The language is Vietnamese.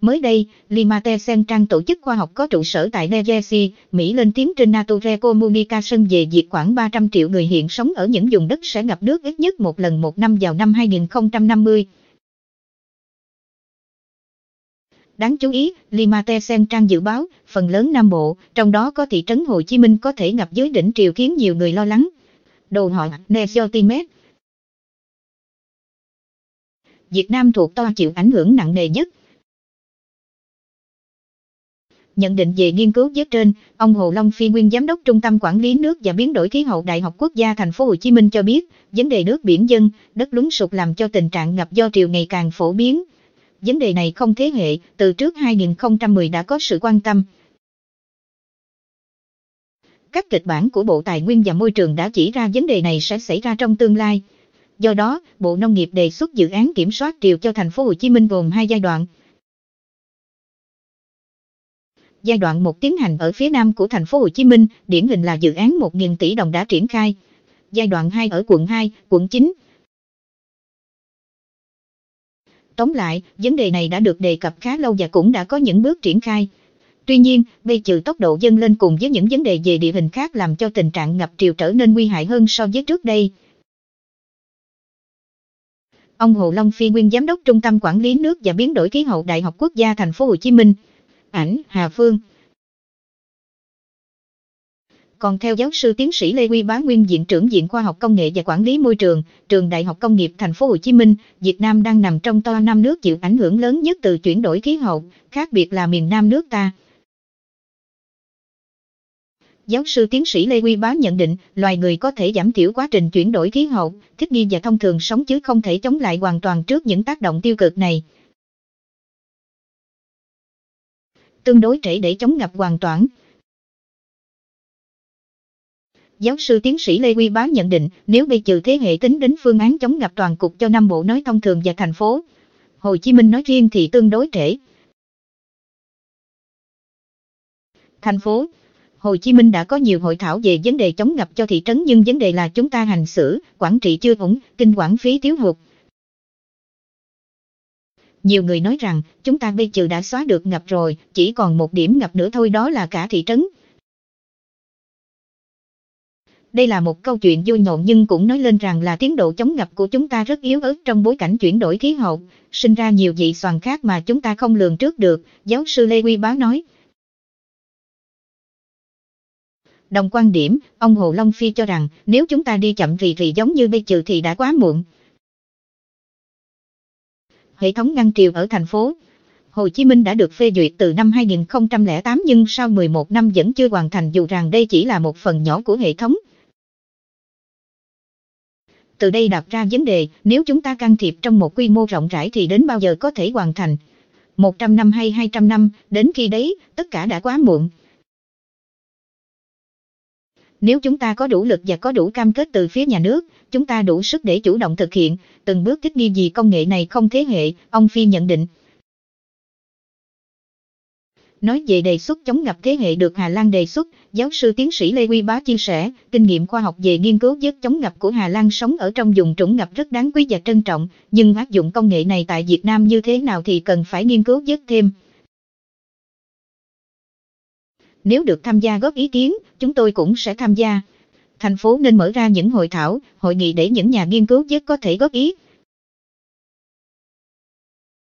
Mới đây, Limate Central tổ chức khoa học có trụ sở tại New Jersey, Mỹ lên tiếng trên Nature Communication về việc khoảng 300 triệu người hiện sống ở những vùng đất sẽ ngập nước ít nhất một lần một năm vào năm 2050. Đáng chú ý, Limate Central dự báo, phần lớn Nam Bộ, trong đó có thị trấn Hồ Chí Minh có thể ngập dưới đỉnh triều khiến nhiều người lo lắng. Đồ họ, Nesiotimet Việt Nam thuộc to chịu ảnh hưởng nặng nề nhất. Nhận định về nghiên cứu dưới trên, ông Hồ Long Phi nguyên giám đốc Trung tâm Quản lý nước và biến đổi khí hậu Đại học Quốc gia Thành phố Hồ Chí Minh cho biết, vấn đề nước biển dân, đất lún sụt làm cho tình trạng ngập do triều ngày càng phổ biến. Vấn đề này không thế hệ, từ trước 2010 đã có sự quan tâm. Các kịch bản của Bộ Tài nguyên và Môi trường đã chỉ ra vấn đề này sẽ xảy ra trong tương lai. Do đó, Bộ Nông nghiệp đề xuất dự án kiểm soát triều cho thành phố Hồ Chí Minh gồm hai giai đoạn. Giai đoạn 1 tiến hành ở phía nam của thành phố Hồ Chí Minh, điển hình là dự án 1.000 tỷ đồng đã triển khai. Giai đoạn 2 ở quận 2, quận 9. Tóm lại, vấn đề này đã được đề cập khá lâu và cũng đã có những bước triển khai. Tuy nhiên, bây trừ tốc độ dâng lên cùng với những vấn đề về địa hình khác làm cho tình trạng ngập triều trở nên nguy hại hơn so với trước đây. Ông Hồ Long Phi nguyên giám đốc Trung tâm Quản lý nước và biến đổi khí hậu Đại học Quốc gia Thành phố Hồ Chí Minh. Ảnh Hà Phương. Còn theo giáo sư tiến sĩ Lê Quy Bá Nguyên Viện trưởng Viện Khoa học Công nghệ và Quản lý Môi trường, Trường Đại học Công nghiệp Thành phố Hồ Chí Minh, Việt Nam đang nằm trong to năm nước chịu ảnh hưởng lớn nhất từ chuyển đổi khí hậu, khác biệt là miền Nam nước ta. Giáo sư tiến sĩ Lê Quy Bá nhận định, loài người có thể giảm thiểu quá trình chuyển đổi khí hậu, thích nghi và thông thường sống chứ không thể chống lại hoàn toàn trước những tác động tiêu cực này. Tương đối trễ để chống ngập hoàn toàn. Giáo sư tiến sĩ Lê Quy Bá nhận định, nếu bây trừ thế hệ tính đến phương án chống ngập toàn cục cho Nam Bộ nói thông thường và thành phố, Hồ Chí Minh nói riêng thì tương đối trễ. Thành phố Hồ Chí Minh đã có nhiều hội thảo về vấn đề chống ngập cho thị trấn nhưng vấn đề là chúng ta hành xử, quản trị chưa ổn, kinh quản phí thiếu hụt. Nhiều người nói rằng, chúng ta bây giờ đã xóa được ngập rồi, chỉ còn một điểm ngập nữa thôi đó là cả thị trấn. Đây là một câu chuyện vui nhộn nhưng cũng nói lên rằng là tiến độ chống ngập của chúng ta rất yếu ớt trong bối cảnh chuyển đổi khí hậu, sinh ra nhiều dị soàn khác mà chúng ta không lường trước được, giáo sư Lê Quy Bá nói. Đồng quan điểm, ông Hồ Long Phi cho rằng nếu chúng ta đi chậm rì rì giống như bây giờ thì đã quá muộn. Hệ thống ngăn triều ở thành phố Hồ Chí Minh đã được phê duyệt từ năm 2008 nhưng sau 11 năm vẫn chưa hoàn thành dù rằng đây chỉ là một phần nhỏ của hệ thống. Từ đây đặt ra vấn đề, nếu chúng ta can thiệp trong một quy mô rộng rãi thì đến bao giờ có thể hoàn thành? 100 năm hay 200 năm, đến khi đấy, tất cả đã quá muộn. Nếu chúng ta có đủ lực và có đủ cam kết từ phía nhà nước, chúng ta đủ sức để chủ động thực hiện, từng bước thích nghi gì công nghệ này không thế hệ, ông Phi nhận định. Nói về đề xuất chống ngập thế hệ được Hà Lan đề xuất, giáo sư tiến sĩ Lê Quy Bá chia sẻ, kinh nghiệm khoa học về nghiên cứu vết chống ngập của Hà Lan sống ở trong vùng trũng ngập rất đáng quý và trân trọng, nhưng áp dụng công nghệ này tại Việt Nam như thế nào thì cần phải nghiên cứu vết thêm. Nếu được tham gia góp ý kiến, chúng tôi cũng sẽ tham gia. Thành phố nên mở ra những hội thảo, hội nghị để những nhà nghiên cứu vớt có thể góp ý,